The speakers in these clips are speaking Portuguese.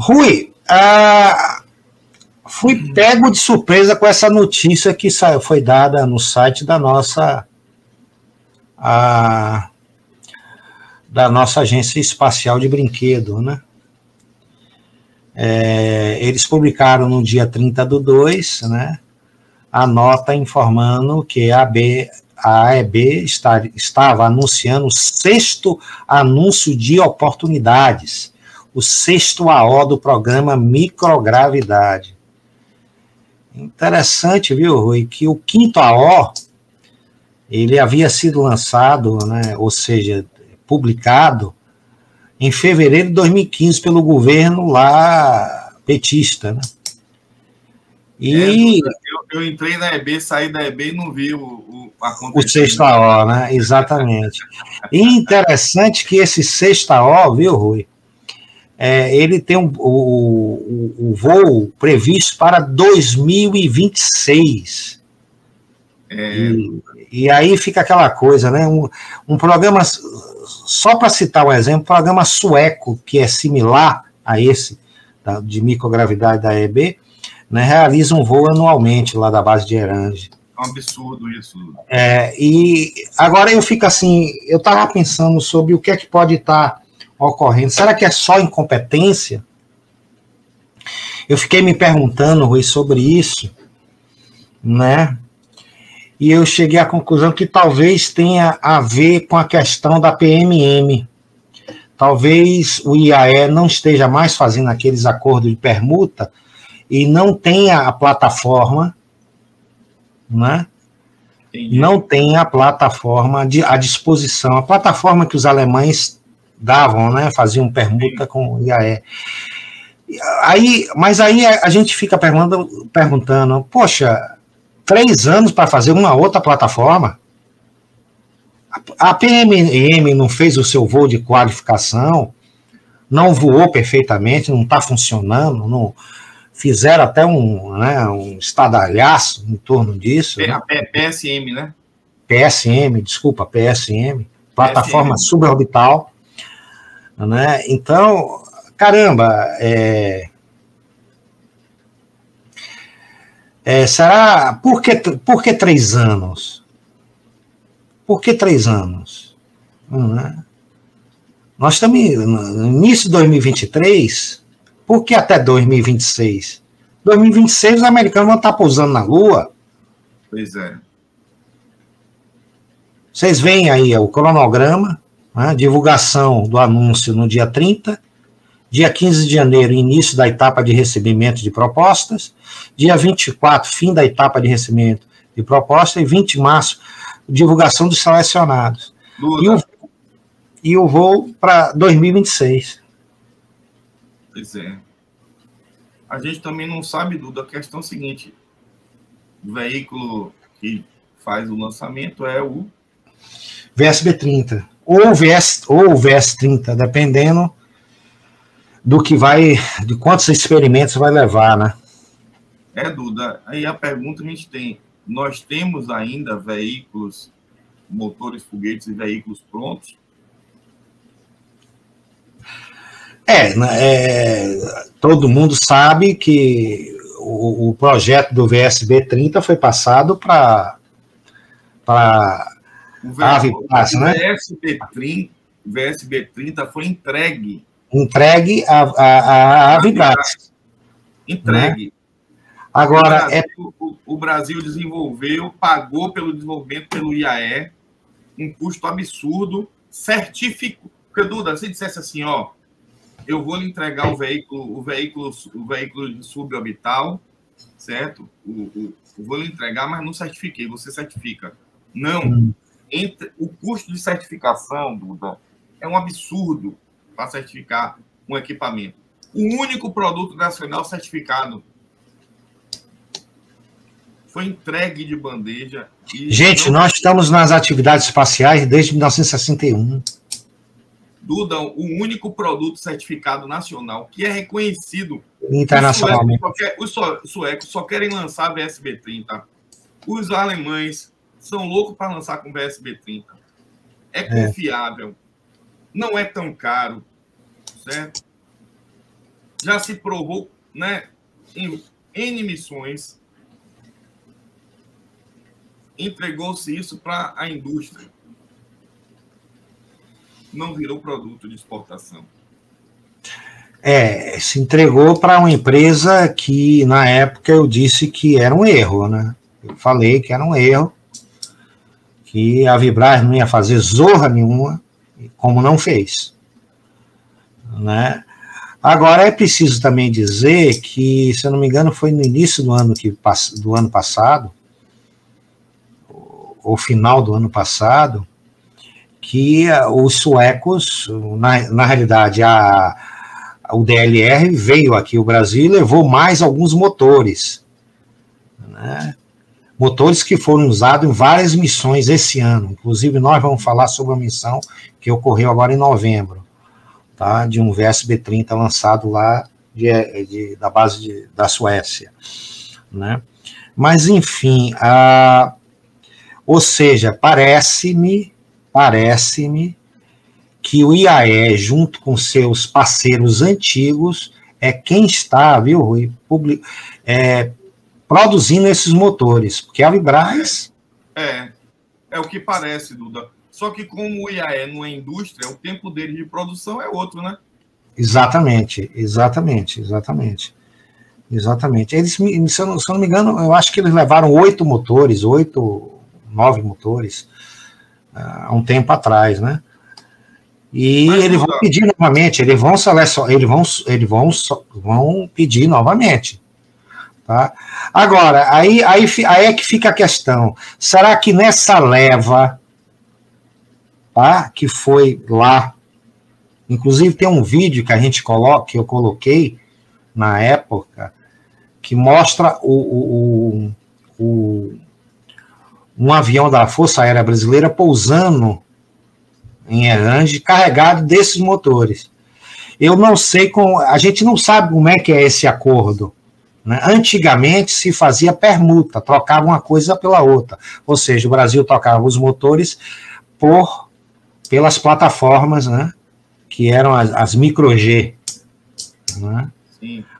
Rui, ah, fui pego de surpresa com essa notícia que saiu, foi dada no site da nossa a, da nossa agência espacial de brinquedo, né? É, eles publicaram no dia 30 do 2, né? A nota informando que a, B, a AEB está, estava anunciando o sexto anúncio de oportunidades, o sexto AO do programa Microgravidade. Interessante, viu, Rui, que o quinto AO ele havia sido lançado, né, ou seja, publicado em fevereiro de 2015 pelo governo lá petista, né? E é, eu, eu, entrei na EB, saí da EB e não vi o, o O sexta O, né? Exatamente. e interessante que esse sexta O, viu, Rui? É, ele tem um, o, o, o voo previsto para 2026. É. E, e aí fica aquela coisa, né? Um, um programa, só para citar um exemplo, um programa sueco, que é similar a esse, da, de microgravidade da EB, né, realiza um voo anualmente lá da base de Erange. É um absurdo isso. É, e agora eu fico assim, eu estava pensando sobre o que é que pode estar tá ocorrendo. Será que é só incompetência? Eu fiquei me perguntando, Rui, sobre isso, né? E eu cheguei à conclusão que talvez tenha a ver com a questão da PMM. Talvez o IAE não esteja mais fazendo aqueles acordos de permuta e não tenha a plataforma, né? Entendi. Não tem a plataforma de, à disposição, a plataforma que os alemães davam, né? Faziam permuta com o IAE. Aí, mas aí a gente fica perguntando, perguntando, poxa, três anos para fazer uma outra plataforma? A PMM não fez o seu voo de qualificação, não voou perfeitamente, não está funcionando, não, fizeram até um, né, um estadalhaço em torno disso. P, né? PSM, né? PSM, desculpa, PSM, plataforma PSM. suborbital. Né? Então, caramba, é, é, será. Por que, por que três anos? Por que três anos? Né? Nós estamos no início de 2023 por que até 2026? 2026 os americanos vão estar pousando na Lua. Pois é. Vocês veem aí o cronograma, né, divulgação do anúncio no dia 30, dia 15 de janeiro, início da etapa de recebimento de propostas, dia 24, fim da etapa de recebimento de propostas, e 20 de março, divulgação dos selecionados. E o, e o voo para 2026. Pois é. A gente também não sabe, Duda, a questão é a seguinte: o veículo que faz o lançamento é o VSB30 ou VS ou VS30, dependendo do que vai, de quantos experimentos vai levar, né? É, Duda. Aí a pergunta a gente tem: nós temos ainda veículos, motores, foguetes e veículos prontos? É, né, é, todo mundo sabe que o, o projeto do VSB 30 foi passado para a né? O VSB 30, VSB 30 foi entregue. Entregue a, a, a Avipass. Entregue. Né? Agora, o Brasil, é... o, o Brasil desenvolveu, pagou pelo desenvolvimento pelo IAE, um custo absurdo, certificou. Porque, Duda, se dissesse assim, ó, eu vou lhe entregar o veículo, o veículo, o veículo suborbital, certo? O, o, eu vou lhe entregar, mas não certifiquei. Você certifica? Não. Entre, o custo de certificação, Duda, é um absurdo para certificar um equipamento. O único produto nacional certificado foi entregue de bandeja. Gente, não... nós estamos nas atividades espaciais desde 1961. Duda, o único produto certificado nacional que é reconhecido internacionalmente. Os suecos, suecos só querem lançar VSB 30. Os alemães são loucos para lançar com VSB 30. É, é confiável, não é tão caro, certo? já se provou, né, em N missões, entregou-se isso para a indústria. Não virou produto de exportação. É, se entregou para uma empresa que, na época, eu disse que era um erro, né? Eu falei que era um erro, que a Vibrar não ia fazer zorra nenhuma, como não fez. Né? Agora, é preciso também dizer que, se eu não me engano, foi no início do ano, que, do ano passado, ou final do ano passado, que os suecos, na, na realidade, a, o DLR veio aqui ao Brasil e levou mais alguns motores. Né? Motores que foram usados em várias missões esse ano. Inclusive, nós vamos falar sobre a missão que ocorreu agora em novembro, tá? de um VSB-30 lançado lá de, de, da base de, da Suécia. Né? Mas, enfim, a, ou seja, parece-me, parece-me que o IAE, junto com seus parceiros antigos, é quem está, viu, Rui, public, é, produzindo esses motores, porque a Vibraz... É, é o que parece, Duda. Só que como o IAE não é indústria, o tempo dele de produção é outro, né? Exatamente, exatamente, exatamente. Exatamente. Eles, se eu, não, se eu não me engano, eu acho que eles levaram oito motores, oito, nove motores, há um tempo atrás, né? E Mas, eles vão pedir novamente, eles vão selecionar, eles vão, eles vão, vão pedir novamente. Tá? Agora, aí, aí, aí é que fica a questão: será que nessa leva, tá, que foi lá, inclusive tem um vídeo que a gente coloca, que eu coloquei na época, que mostra o, o, o, o um avião da Força Aérea Brasileira pousando em Erange, carregado desses motores. Eu não sei como, a gente não sabe como é que é esse acordo. Né? Antigamente se fazia permuta, trocava uma coisa pela outra. Ou seja, o Brasil trocava os motores por pelas plataformas, né? Que eram as, as micro G. Né?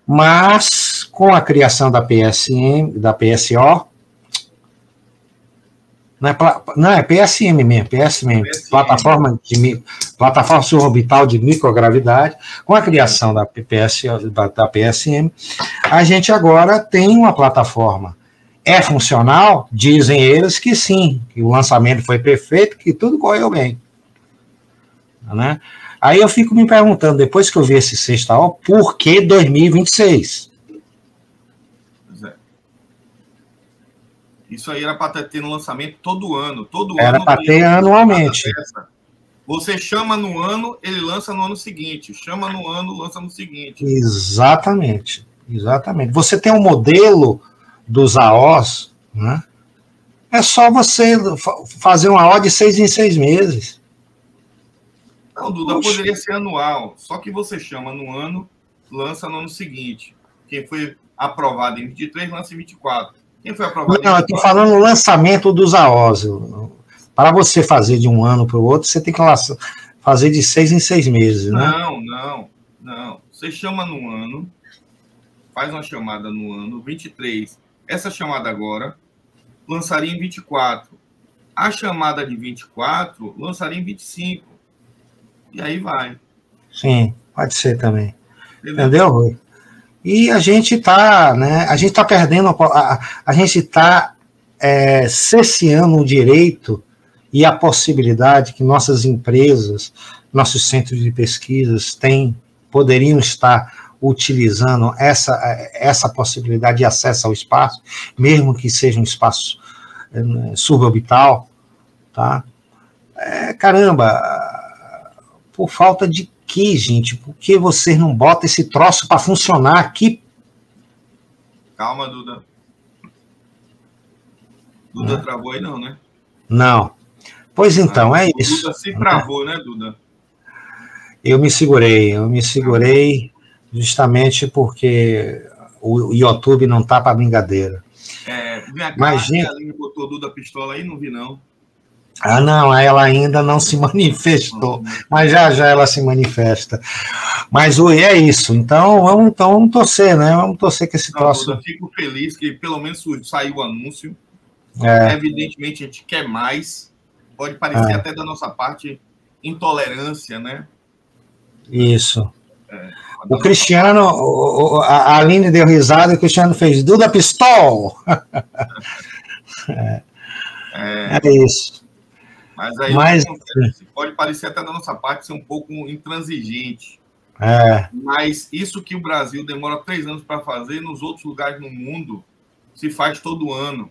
Mas com a criação da PSM, da PSO, não é, não, é PSM mesmo, PSM, PSM. Plataforma, de, plataforma suborbital de microgravidade, com a criação da, PPS, da, da PSM, a gente agora tem uma plataforma. É funcional? Dizem eles que sim, que o lançamento foi perfeito, que tudo correu bem. Né? Aí eu fico me perguntando, depois que eu vi esse sexta aula, por que 2026? Isso aí era para ter no lançamento todo ano. Todo era ano. Era para ter anualmente. Você chama no ano, ele lança no ano seguinte. Chama no ano, lança no seguinte. Exatamente. Exatamente. Você tem um modelo dos AOs, né? É só você fazer uma AO de seis em seis meses. Não, Duda, Puxa. poderia ser anual. Só que você chama no ano, lança no ano seguinte. Quem foi aprovado em 23, lança em 24. Quem foi aprovado? Não, eu estou falando o lançamento dos AOS. Para você fazer de um ano para o outro, você tem que fazer de seis em seis meses, né? Não, não, não. Você chama no ano, faz uma chamada no ano 23. Essa chamada agora lançaria em 24. A chamada de 24 lançaria em 25. E aí vai. Sim, pode ser também. Entendeu, Entendeu Rui? E a gente está, né, a gente está perdendo, a, a gente está é, cesseando o direito e a possibilidade que nossas empresas, nossos centros de pesquisas têm, poderiam estar utilizando essa, essa possibilidade de acesso ao espaço, mesmo que seja um espaço é, suborbital, tá? É, caramba, por falta de quê, gente? Por que vocês não botam esse troço para funcionar aqui? Calma, Duda. Duda travou aí, não, né? Não. Pois então, ah, é isso. Duda se travou, né, Duda? Eu me segurei, eu me segurei justamente porque o YouTube não tá para brincadeira. É, vem Mas, gente... botou Duda pistola aí, não vi, não. Ah, não, ela ainda não se manifestou, mas já já ela se manifesta. Mas o é isso, então vamos, então vamos torcer, né? Vamos torcer que esse troço. Eu fico feliz que pelo menos saiu o anúncio. É. Evidentemente a gente quer mais. Pode parecer é. até da nossa parte intolerância, né? Isso. É, o Cristiano, o, a Aline deu risada e o Cristiano fez Duda Pistol. é. é. é isso. Mas aí Mas, pode parecer até da nossa parte ser um pouco intransigente. É. Mas isso que o Brasil demora três anos para fazer, nos outros lugares no mundo se faz todo ano.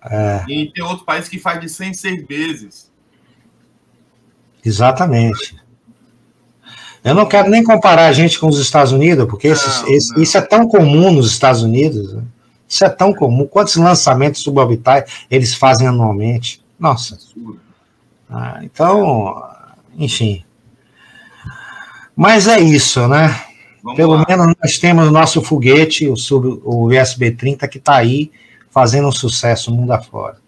É. E tem outros países que faz de 100, seis vezes. Exatamente. Eu não quero nem comparar a gente com os Estados Unidos, porque não, esses, esse, isso é tão comum nos Estados Unidos. Né? Isso é tão comum. Quantos lançamentos suborbitais eles fazem anualmente? Nossa. Ah, então, enfim. Mas é isso, né? Vamos Pelo lá. menos nós temos o nosso foguete, o, sub, o USB-30, que está aí fazendo um sucesso mundo afora.